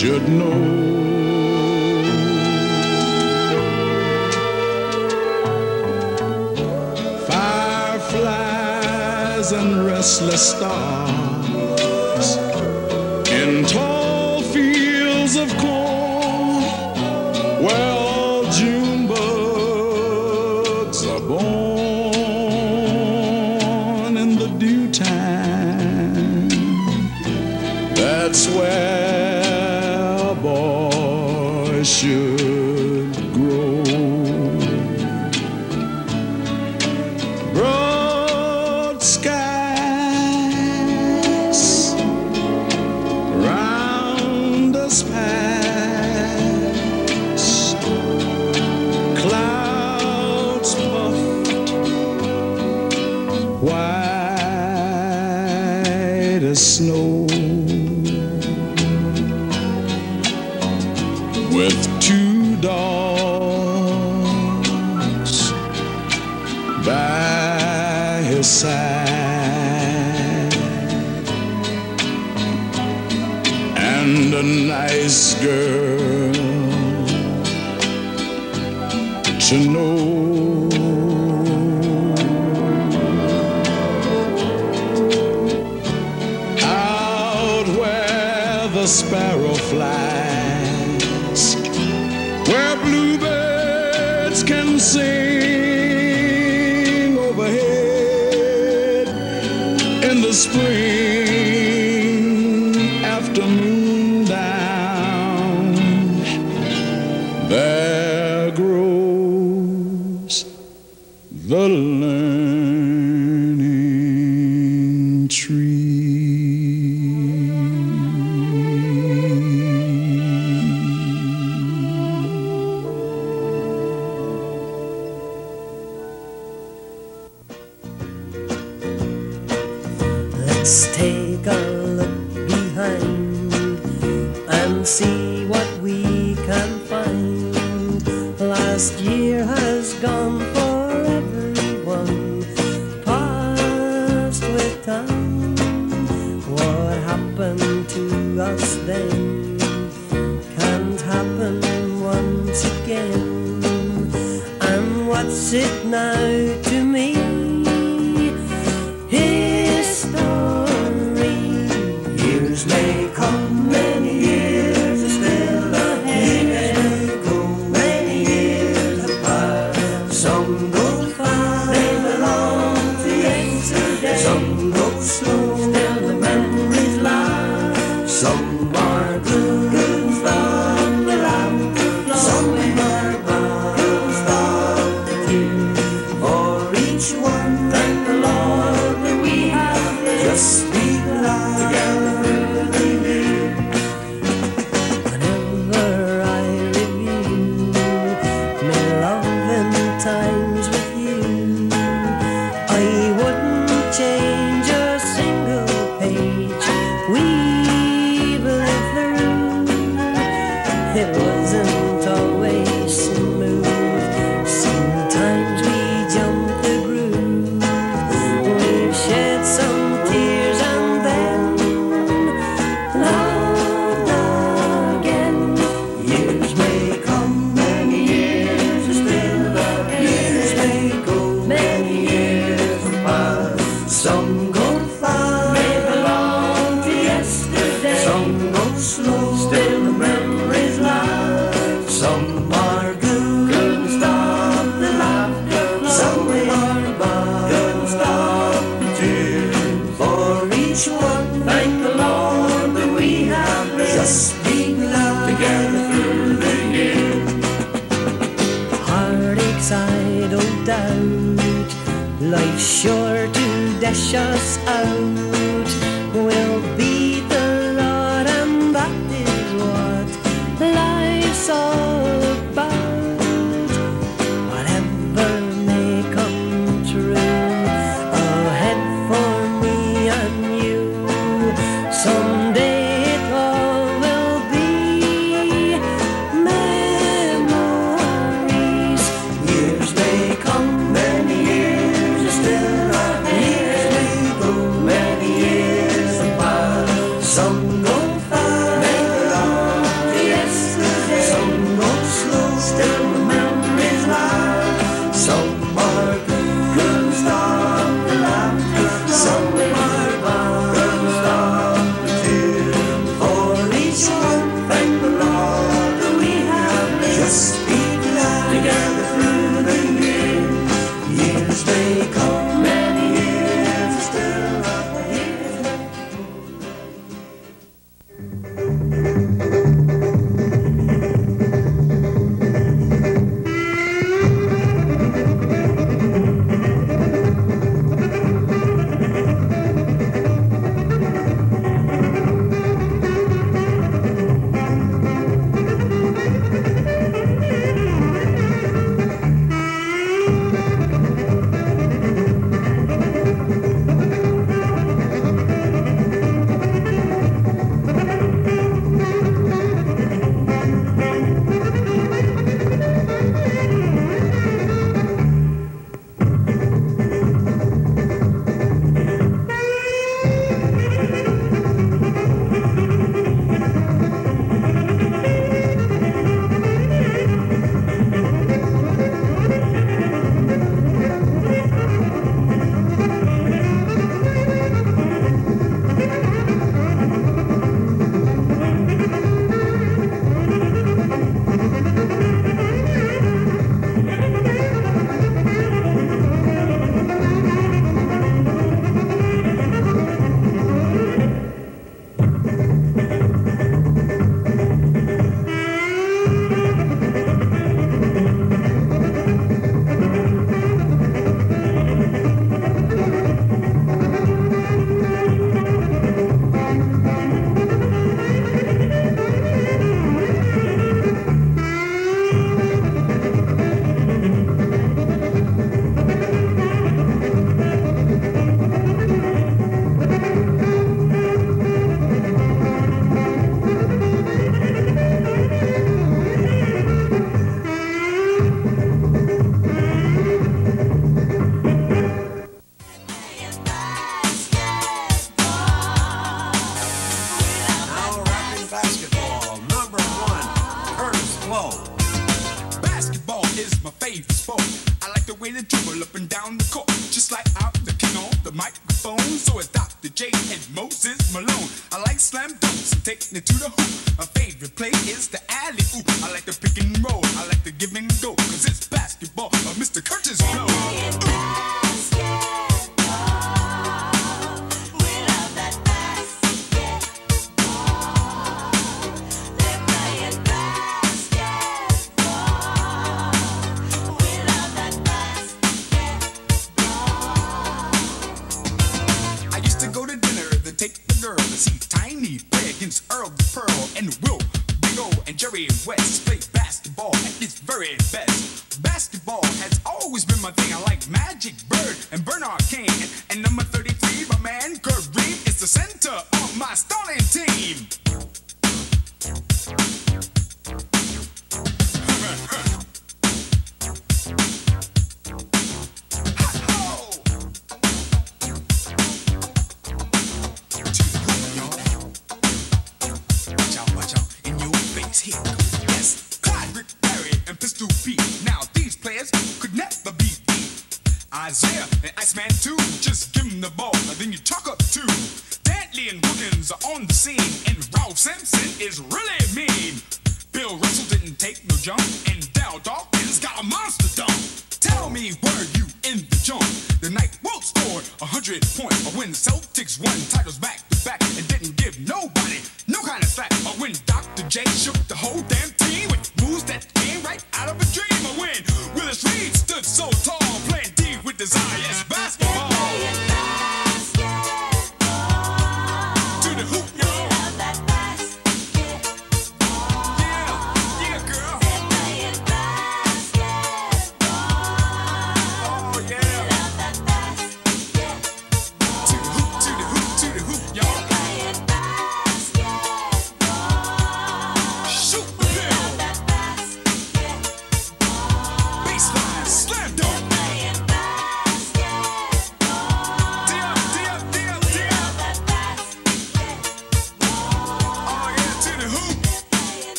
should know. Fireflies and restless stars. in the spring. again. And what's it now just need love together through the year. Heartaches I don't doubt, life's sure to dash us out. up and down the court, just like I'm the king on the microphone. So it's Dr. J and Moses Malone. I like slam dunks and taking it to the hoop. My favorite play is the alley oop. I like the pick and roll, I like the give and go, cause it's basketball, but Mr. Kurtis Blow. Team.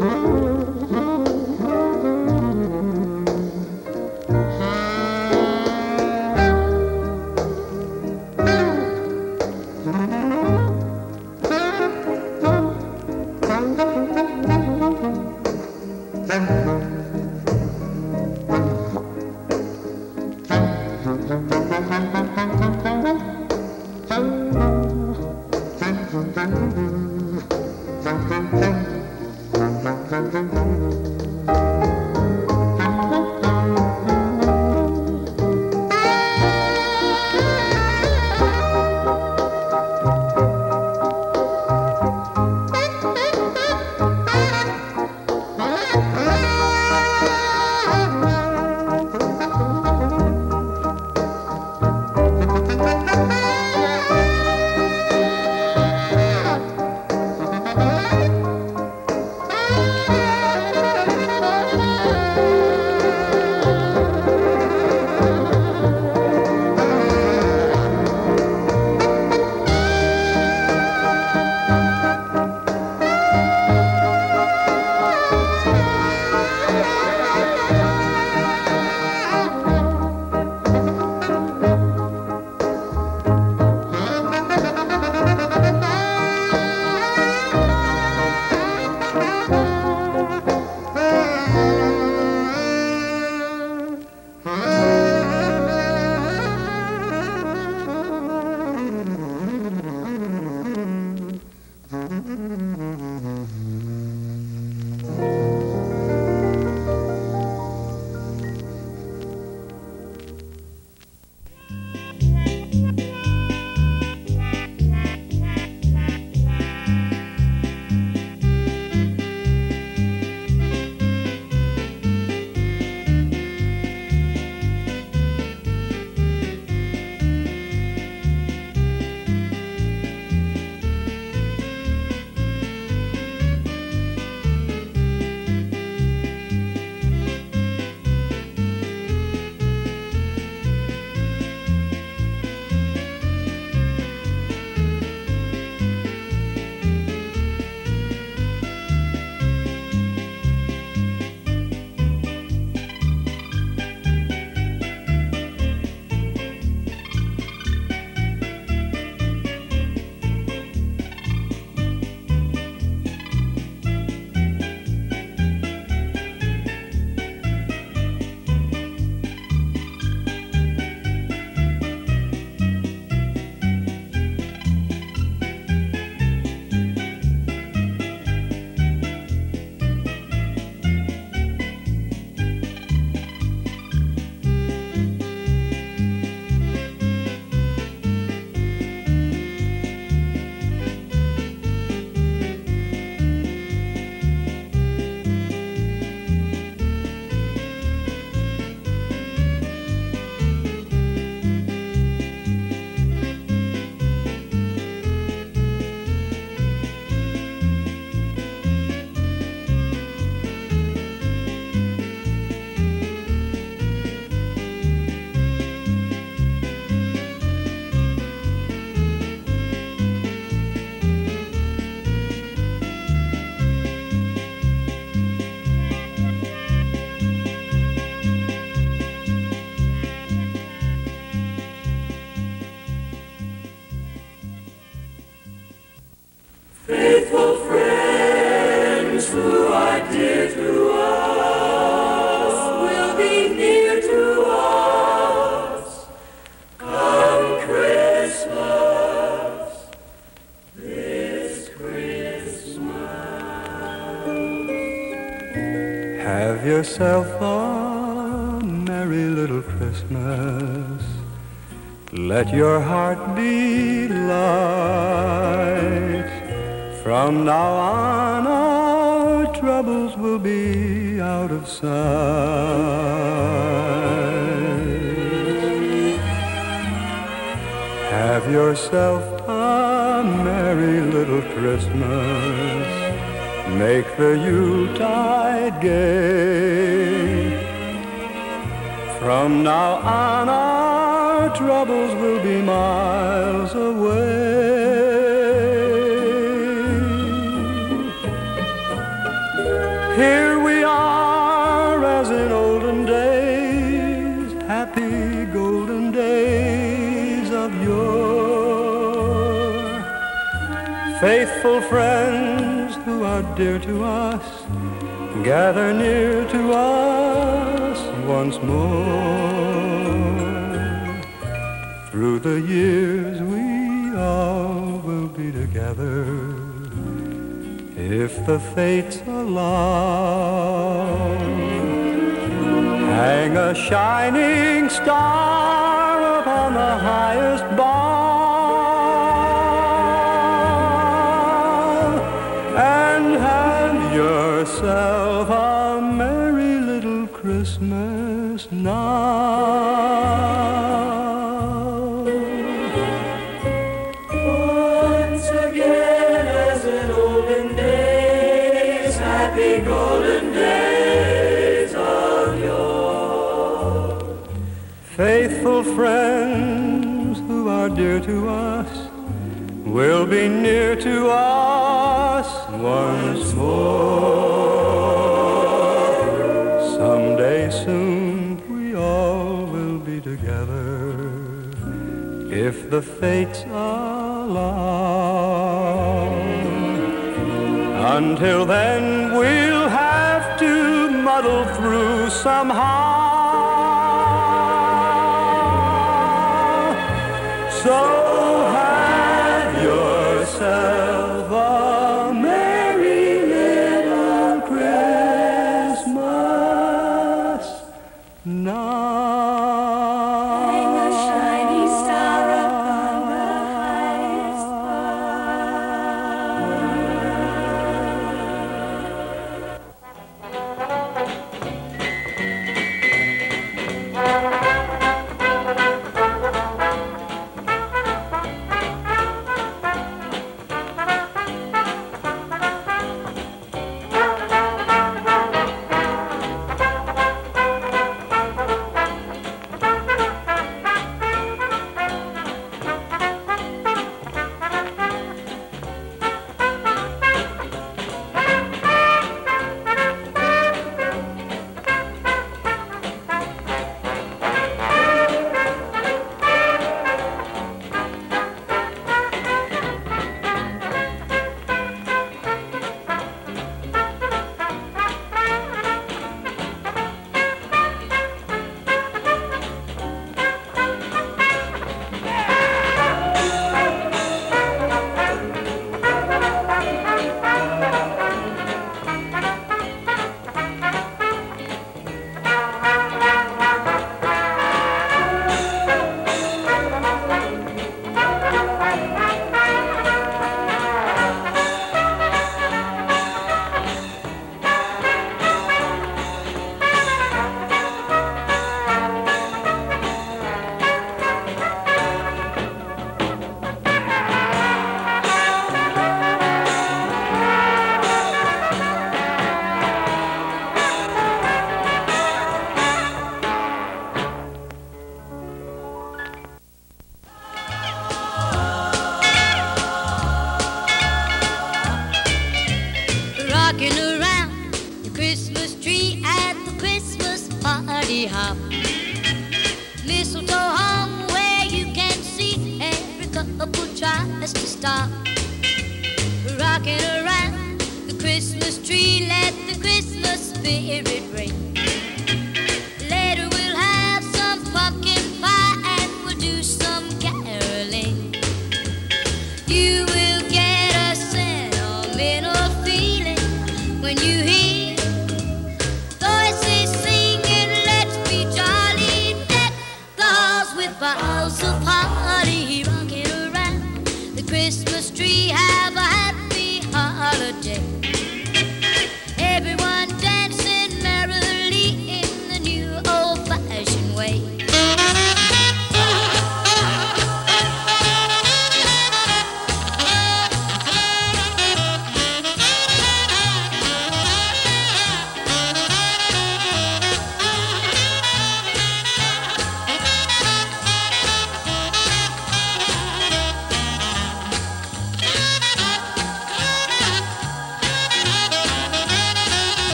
Mm-hmm. Have yourself a merry little Christmas. Let your heart be light. From now on, our troubles will be out of sight. Have yourself a merry little Christmas. Make the Yuletide From now on, our troubles will be miles away. Here we are, as in olden days, happy golden days of yore. Faithful friends who are dear to us, gather near to us once more. Through the years we all will be together if the fates allow. Hang a shining star upon the highest yourself a merry little Christmas now. Once again, as in olden days, happy golden days of yore. Faithful friends who are dear to us will be near to us once more. Someday soon we all will be together if the fates allow. Until then, we'll have to muddle through somehow. So tree